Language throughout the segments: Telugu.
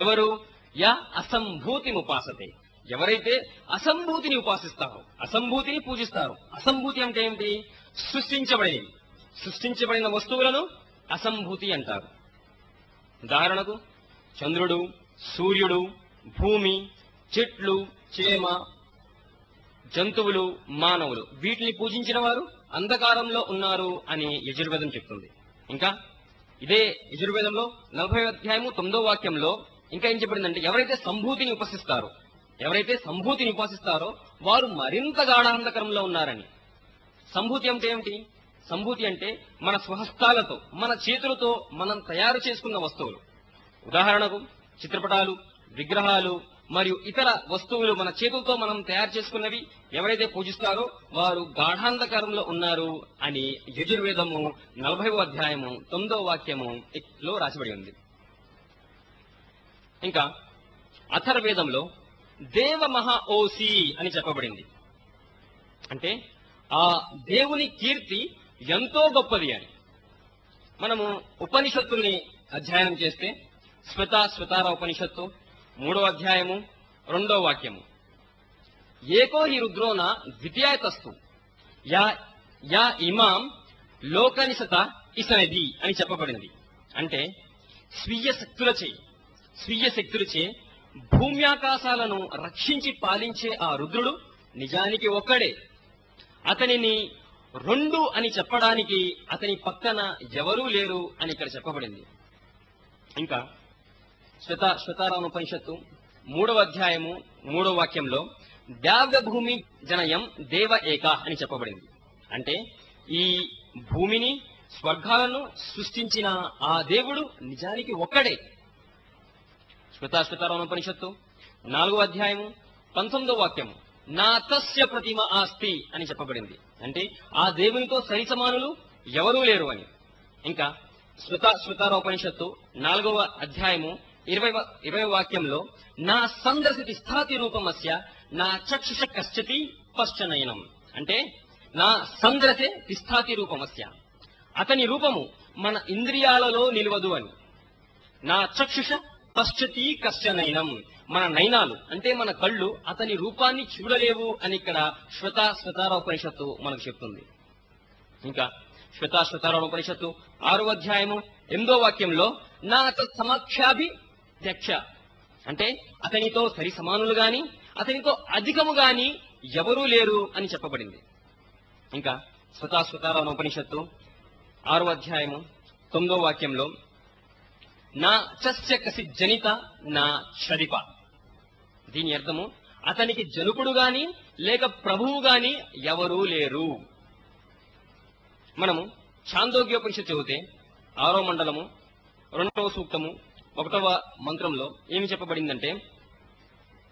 ఎవరు? యా అసంభూతి ఉపాసతే. ఎవరైతే అసంభూతిని ఉపాసిస్తారో అసంభూతిని పూజిస్తారు అసంభూతి అంటే ఏమిటి? సృష్టించబడినవి. సృష్టించబడిన వస్తువులను అసంభూతి అంటారు. ఉదాహరణకు చంద్రుడు సూర్యుడు భూమి చెట్లు చేమ జంతువులు మానవులు. వీటిని పూజించిన వారు అంధకారంలో ఉన్నారు అని యజుర్వేదం చెప్తుంది. ఇంకా ఇదే యజుర్వేదంలో నలభై అధ్యాయము తొమ్మిదో వాక్యంలో ఇంకా ఏం చెప్పిందంటే ఎవరైతే సంభూతిని ఉపాసిస్తారో ఎవరైతే సంభూతిని ఉపాసిస్తారో వారు మరింత గాఢాంధకరంలో ఉన్నారని. సంభూతి అంటే ఏమిటి? సంభూతి అంటే మన స్వహస్తాలతో మన చేతులతో మనం తయారు చేసుకున్న వస్తువులు. ఉదాహరణకు చిత్రపటాలు విగ్రహాలు మరియు ఇతర వస్తువులు మన చేతులతో మనం తయారు చేసుకున్నవి ఎవరైతే పూజిస్తారో వారు గాఢాంధకారంలో ఉన్నారు అని యజుర్వేదము నలభై అధ్యాయము తొమ్మిదవ వాక్యము లో రాసిబడి ఉంది. ఇంకా అథర్వేదంలో దేవ మహా ఓసి అని చెప్పబడింది. అంటే ఆ దేవుని కీర్తి ఎంతో గొప్పది అని. మనము ఉపనిషత్తుల్ని అధ్యయనం చేస్తే శ్వేత శ్వేతార ఉపనిషత్తు మూడో అధ్యాయము రెండో వాక్యము. ఏకో హి రుద్రోన ద్వితీయతస్తు. యా యా ఇమాం లోకనిసత ఇసనది అని చెప్పబడింది. అంటే స్వీయ శక్తులచే. స్వీయ శక్తులచే భూమ్యాకాశాలను రక్షించి పాలించే ఆ రుద్రుడు నిజానికి ఒక్కడే. అతనిని రెండు అని చెప్పడానికి అతని పక్కన ఎవరూ లేరు అని ఇక్కడ చెప్పబడింది. ఇంకా శ్వేత శ్వేతారామోపనిషత్తు మూడవ అధ్యాయము మూడవ వాక్యంలో భూమి జనయం దేవ ఏక అని చెప్పబడింది. అంటే ఈ భూమిని స్వర్గాలను సృష్టించిన ఆ దేవుడు నిజానికి ఒక్కడే. శ్వేతా ఉపనిషత్తు నాలుగో అధ్యాయము పంతొమ్మిదో వాక్యము. నా తస్య ప్రతిమ ఆస్తి అని చెప్పబడింది. అంటే ఆ దేవునితో సరిసమానులు ఎవరూ లేరు అని. ఇంకా శృత శృతారోపనిషత్తు నాలుగవ అధ్యాయము ఇరవై ఇరవై వాక్యంలో నా సందర్శితి స్థాతి రూపమస్య నా చక్షుష కశ్చతి పశ్చనయనం. అంటే నా సంద్రసే తిస్థాతి రూపమస్య. అతని రూపము మన ఇంద్రియాలలో నిలవదు అని. నా చక్షుష పశ్చతి కశ్చనయనం మన నయనాలు అంటే మన కళ్ళు అతని రూపాన్ని చూడలేవు అని ఇక్కడ శ్వేత శ్వేతారోపనిషత్తు మనకు చెప్తుంది. ఇంకా శ్వేత శ్వేతారోపనిషత్తు ఆరో అధ్యాయము ఎనిమిదో వాక్యంలో నా సమక్షాభి ధ్యక్ష అంటే అతనితో సరి సమానులు గాని అతనితో అధికము గాని ఎవరూ లేరు అని చెప్పబడింది. ఇంకా స్వతా స్వతారామ ఉపనిషత్తు ఆరో అధ్యాయము తొమ్మిదో వాక్యంలో నా చస్య కసి జనిత నా షరిప దీని అర్థము అతనికి జనుకుడు గాని లేక ప్రభువు గాని ఎవరూ లేరు. మనము చాందోగ్యోపనిషత్తు చదివితే ఆరో మండలము రెండవ సూక్తము ఒకటవ మంత్రంలో ఏమి చెప్పబడిందంటే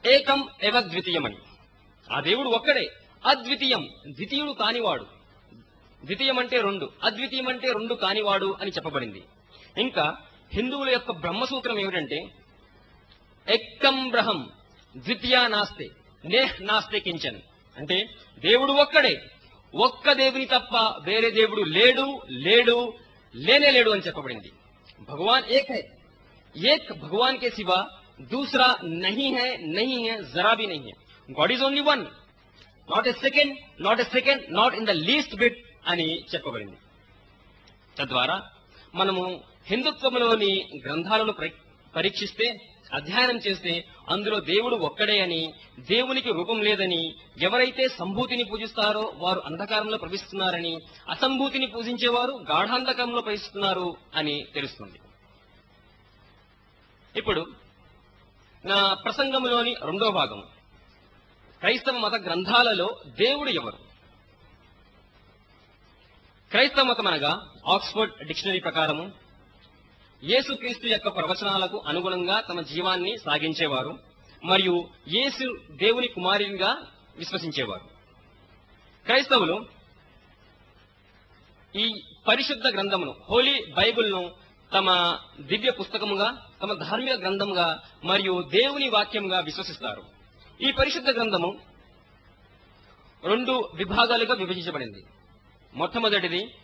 ఏకం ఎవ ద్వితీయమని. ఆ దేవుడు ఒక్కడే అద్వితీయం ద్వితీయుడు కానివాడు. ద్వితీయం అంటే రెండు అద్వితీయం అంటే రెండు కానివాడు అని చెప్పబడింది. ఇంకా హిందువుల యొక్క బ్రహ్మసూత్రం ఏమిటంటే ఎక్కం బ్రహం ద్వితీయా నాస్తే నేహ్ నాస్తే కించన్. అంటే దేవుడు ఒక్కడే. ఒక్క దేవుని తప్ప వేరే దేవుడు లేడు లేడు లేనే లేడు అని చెప్పబడింది. భగవాన్ ఏక్ హై. ఏక్ భగవాన్ కే శివ దూసరా నహి హై నహి హై జరా భీ నహి high. God is only one. Not a second not a second not in the least bit అని చెప్పబడింది. తద్వారా మనము హిందుత్వంలోని గ్రంథాలను పరీక్షిస్తే అధ్యయనం చేస్తే అందులో దేవుడు ఒక్కడే అని దేవునికి రూపం లేదని ఎవరైతే సంభూతిని పూజిస్తారో వారు అంధకారంలో ప్రవేశిస్తున్నారని అసంభూతిని పూజించేవారు గాఢాంధకారంలో ప్రవేశిస్తున్నారు అని తెలుస్తుంది. ఇప్పుడు నా ప్రసంగంలోని రెండో భాగం. క్రైస్తవ మత గ్రంథాలలో దేవుడు ఎవరు? క్రైస్తవ మతం అనగా ఆక్స్ఫర్డ్ డిక్షనరీ ప్రకారము యేసుక్రీస్తు యొక్క ప్రవచనాలకు అనుగుణంగా తమ జీవాన్ని సాగించేవారు మరియు యేసు దేవుని కుమారునిగా విశ్వసించేవారు. క్రైస్తవులు ఈ పరిశుద్ధ గ్రంథమును హోలీ బైబిల్ను తమ దివ్య పుస్తకముగా తమ ధార్మిక గ్రంథముగా మరియు దేవుని వాక్యంగా విశ్వసిస్తారు. ఈ పరిశుద్ధ గ్రంథము రెండు విభాగాలుగా విభజించబడింది. మొట్టమొదటిది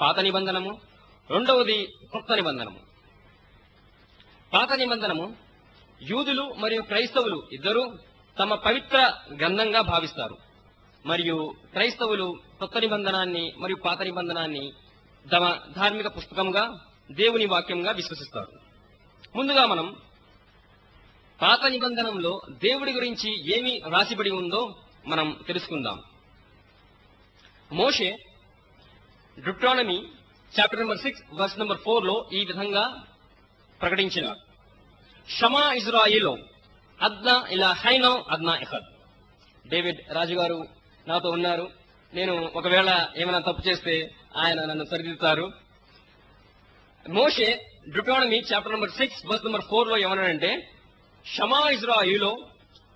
పాత నిబంధనము రెండవది కొత్త నిబంధనము. పాత నిబంధనము యూదులు మరియు క్రైస్తవులు ఇద్దరూ తమ పవిత్ర గ్రంథంగా భావిస్తారు. మరియు క్రైస్తవులు కొత్త నిబంధనాన్ని మరియు పాత నిబంధనాన్ని తమ ధార్మిక పుస్తకంగా దేవుని వాక్యంగా విశ్వసిస్తారు. ముందుగా మనం పాత నిబంధనంలో దేవుడి గురించి ఏమి రాసిబడి ఉందో మనం తెలుసుకుందాం. Moshe Deuteronomy chapter number six verse number ఫోర్లో ఈ విధంగా ప్రకటించిన షమా ఇజ్రాయిలో అద్నా ఇలా హైనో అద్నా ఎహద్ డేవిడ్ రాజు గారు నాతో ఉన్నారు. నేను ఒకవేళ ఏమైనా తప్పు చేస్తే ఆయన నన్ను సరిదిద్దుతారు. Moshe Deuteronomy chapter number six verse number ఫోర్లో ఏమన్నాడంటే షమా ఇజ్రాయిలో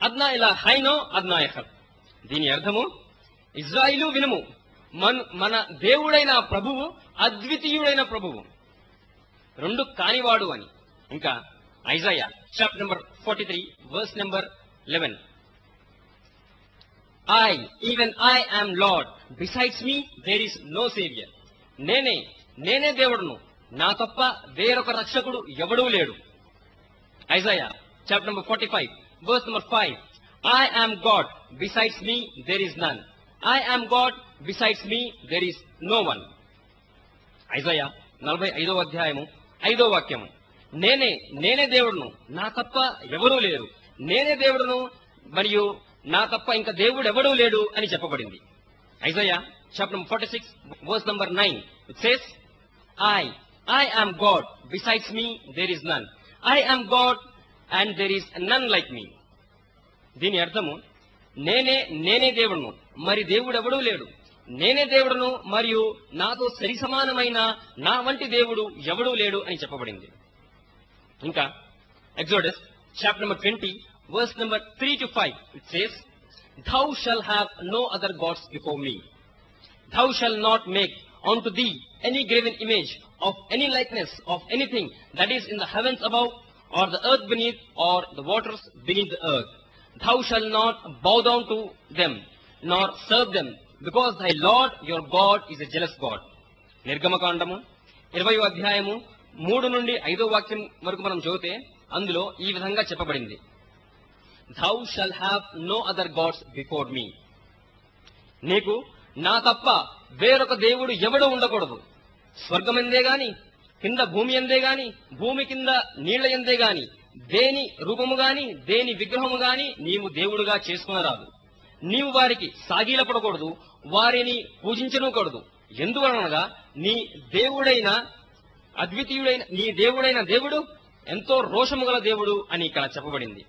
అద్నా ఇలా హైనో అద్నా ఎహద్ దీని అర్థము ఇజ్రాయిలు వినుము మన మన దేవుడైన ప్రభువు అద్వితీయుడైన ప్రభువు. రెండు కానివాడు అని. ఇంకా Isaiah chapter number forty three verse number eleven. I even I am Lord besides me there is no saviour నేనే నేనే దేవుడును. నా తప్ప వేరొక రక్షకుడు ఎవడూ లేడు. Isaiah chapter number forty five verse number five. I am God besides me there is none I am God besides me there is no one Isaiah నలభై ఐదో అధ్యాయము ఐదో వాక్యము. నేనే నేనే దేవుడును. నా తప్ప ఎవరూ లేరు. నేనే దేవుడును మరియు నా తప్ప ఇంకా దేవుడు ఎవడూ లేడు అని చెప్పబడింది. Isaiah chapter forty six verse number nine. It says I I am God besides me there is none I am God and there is none like me దీని అర్థము నేనే నేనే దేవుడును మరి దేవుడు ఎవడూ లేడు. నేనే దేవుడును మరియు నాతో సరి సమానమైన నా వంటి దేవుడు ఎవడూ లేడు అని చెప్పబడింది. ఇంకా Exodus chapter number twenty verse number three to five it says thou shall have no other gods before me Thou shalt not make unto thee any graven image of any likeness of anything that is in the heavens above, or the earth beneath, or the waters beneath the earth. Thou shalt not bow down to them, nor serve them, because thy Lord your God is a jealous God. నిర్గమకాండము ఇరవయో అధ్యాయము మూడు నుండి ఐదో వాక్యం వరకు మనం చదివితే అందులో ఈ విధంగా చెప్పబడింది. Thou shalt have no other gods before me నీకు నా తప్ప వేరొక దేవుడు ఎవడు ఉండకూడదు. స్వర్గం ఎందే గాని కింద భూమి ఎందే గాని భూమి కింద నీళ్ళ ఎందే గాని దేని రూపము గాని దేని విగ్రహము గాని నీవు దేవుడుగా చేసుకునరాదు నీవు వారికి సాగిలపడకూడదు వారిని పూజించనుకూడదు ఎందువలనగా నీ దేవుడైన అద్వితీయుడైన నీ దేవుడైన దేవుడు ఎంతో రోషము గల దేవుడు అని ఇక్కడ చెప్పబడింది.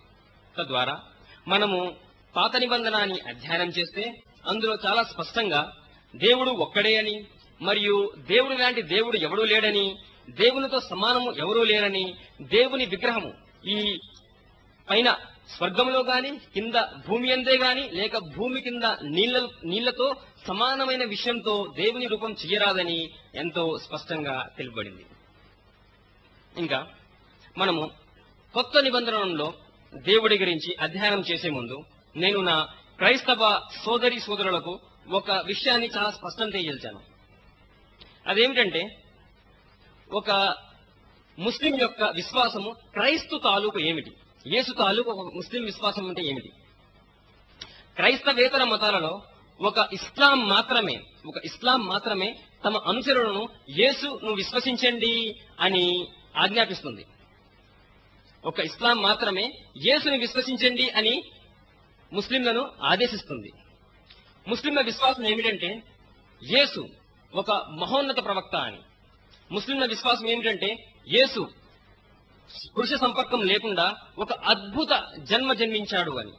తద్వారా మనము పాత నిబంధనాన్ని అధ్యయనం చేస్తే అందులో చాలా స్పష్టంగా దేవుడు ఒక్కడే అని మరియు దేవుడు లాంటి దేవుడు ఎవడూ లేడని దేవునితో సమానము ఎవరూ లేరని దేవుని విగ్రహము ఈ పైన స్వర్గంలో గాని కింద భూమి అందే గాని లేక భూమి కింద నీళ్ళ నీళ్ళతో సమానమైన విషయంతో దేవుని రూపం చెయ్యరాదని ఎంతో స్పష్టంగా తెలుపబడింది. ఇంకా మనము కొత్త నిబంధనలో దేవుడి గురించి అధ్యయనం చేసే ముందు నేను నా క్రైస్తవ సోదరి సోదరులకు ఒక విషయాన్ని చాలా స్పష్టం తెలియజేశాను. అదేమిటంటే ఒక ముస్లిం యొక్క విశ్వాసము క్రైస్తు తాలూకు ఏమిటి? యేసు తాలూకు ఒక ముస్లిం విశ్వాసం అంటే ఏమిటి? క్రైస్తవేతర మతాలలో ఒక ఇస్లాం మాత్రమే ఒక ఇస్లాం మాత్రమే తమ అనుచరులను యేసు నువ్వు విశ్వసించండి అని ఆజ్ఞాపిస్తుంది. ఒక ఇస్లాం మాత్రమే యేసుని విశ్వసించండి అని ముస్లింలను ఆదేశిస్తుంది. ముస్లింల విశ్వాసం ఏమిటంటే యేసు ఒక మహోన్నత ప్రవక్త అని. ముస్లింల విశ్వాసం ఏమిటంటే యేసు పురుష సంపర్కం లేకుండా ఒక అద్భుత జన్మ జన్మించాడు అని.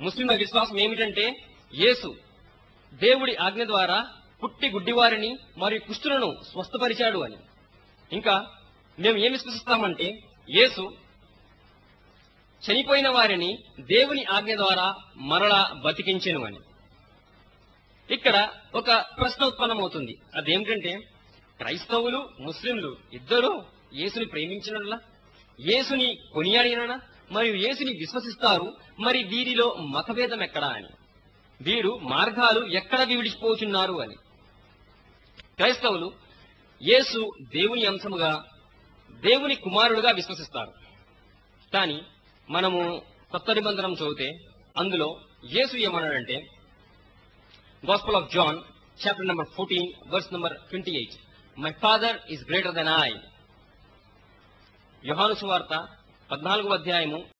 ముస్లింల విశ్వాసం ఏమిటంటే యేసు దేవుడి ఆజ్ఞ ద్వారా పుట్టి గుడ్డివారిని మరియు కుష్ఠులను స్వస్థపరిచాడు అని. ఇంకా మేము ఏమి విశ్వసిస్తామంటే యేసు చనిపోయిన వారిని దేవుని ఆజ్ఞ ద్వారా మరలా బతికించను అని. ఇక్కడ ఒక ప్రశ్న ఉత్పన్నమవుతుంది అదేమిటంటే క్రైస్తవులు ముస్లింలు ఇద్దరూ యేసుని ప్రేమించినలా యేసుని కొనియాడిననా? మరియు యేసుని విశ్వసిస్తారు. మరి వీరిలో మతభేదం ఎక్కడా అని. వీరు మార్గాలు ఎక్కడ విడిచిపోతున్నారు అని. క్రైస్తవులు యేసు దేవుని అంశముగా దేవుని కుమారుడుగా విశ్వసిస్తారు. కానీ మనము కొత్త నిబంధనం చదివితే అందులో యేసు ఏమన్నాడంటే gospel of John chapter number fourteen verse number twenty eight my father is greater than I యోహాను సువార్త పద్నాలుగు అధ్యాయము